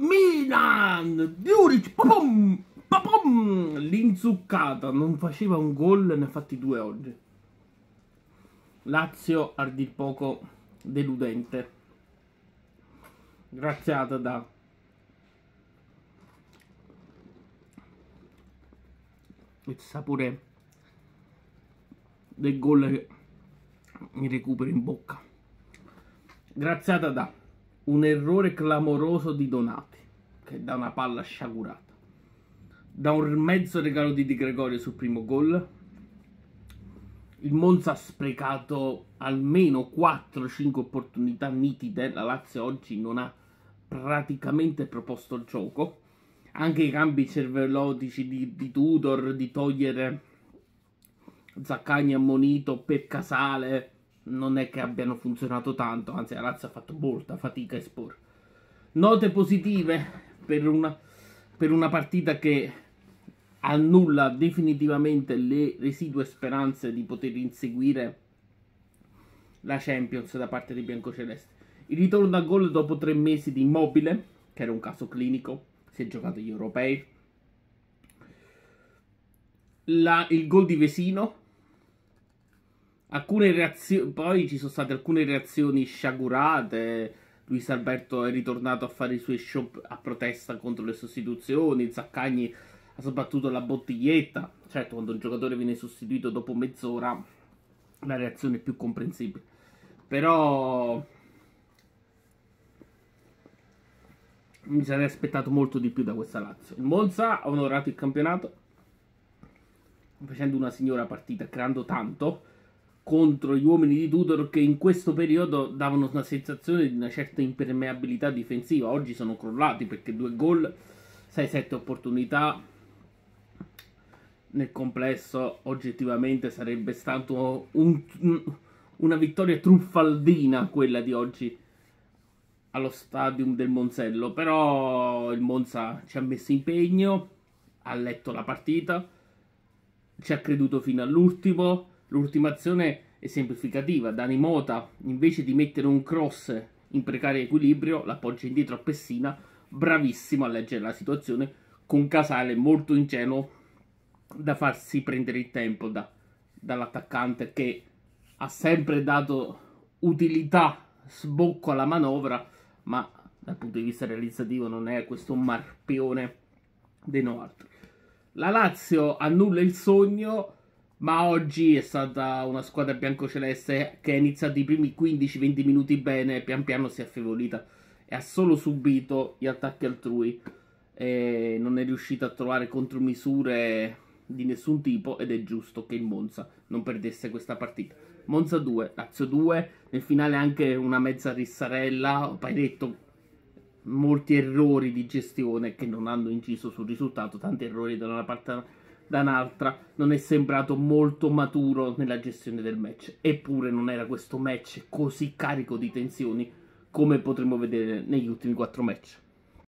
Milan, Juric, papum, papum, l'inzuccata, non faceva un gol, ne ha fatti due oggi. Lazio, a dir poco, deludente. Graziata da il sapore del gol che mi recupero in bocca. Graziata da un errore clamoroso di Donati, che dà una palla sciagurata, da un mezzo regalo di Di Gregorio sul primo gol. Il Monza ha sprecato almeno 4-5 opportunità nitide. La Lazio oggi non ha praticamente proposto il gioco. Anche i cambi cervellotici di, di Tudor, di togliere Zaccagni ammonito per Casale, non è che abbiano funzionato tanto, anzi la Lazio ha fatto molta fatica a esporre. Note positive per una, per una partita che annulla definitivamente le residue speranze di poter inseguire la Champions da parte dei biancocelesti. Il ritorno a gol dopo tre mesi di immobile, che era un caso clinico, si è giocato gli europei. La, il gol di Vesino, alcune reazioni, poi ci sono state alcune reazioni sciagurate. Luis Alberto è ritornato a fare i suoi show a protesta contro le sostituzioni. Zaccagni ha sbattuto la bottiglietta. Certo, quando un giocatore viene sostituito dopo mezz'ora, la reazione è più comprensibile. Però mi sarei aspettato molto di più da questa Lazio. Il Monza ha onorato il campionato facendo una signora partita, creando tanto contro gli uomini di Tudor che in questo periodo davano una sensazione di una certa impermeabilità difensiva. Oggi sono crollati perché due gol, 6-7 opportunità. Nel complesso, oggettivamente, sarebbe stato un, una vittoria truffaldina quella di oggi allo stadium del Monzello. Però il Monza ci ha messo impegno, ha letto la partita, ci ha creduto fino all'ultimo L'ultima azione è semplificativa. Dani Mota, invece di mettere un cross in precario equilibrio, l'appoggia indietro a Pessina, bravissimo a leggere la situazione, con Casale molto ingenuo da farsi prendere il tempo da, dall'attaccante che ha sempre dato utilità, sbocco alla manovra, ma dal punto di vista realizzativo non è questo marpione dei no altro. La Lazio annulla il sogno ma oggi è stata una squadra biancoceleste che ha iniziato i primi 15-20 minuti bene e pian piano si è affievolita e ha solo subito gli attacchi altrui e non è riuscita a trovare contromisure di nessun tipo ed è giusto che il Monza non perdesse questa partita. Monza 2, Lazio 2, nel finale anche una mezza rissarella, Pairetto molti errori di gestione che non hanno inciso sul risultato, tanti errori da una parte da un'altra non è sembrato molto maturo nella gestione del match. Eppure non era questo match così carico di tensioni come potremmo vedere negli ultimi quattro match.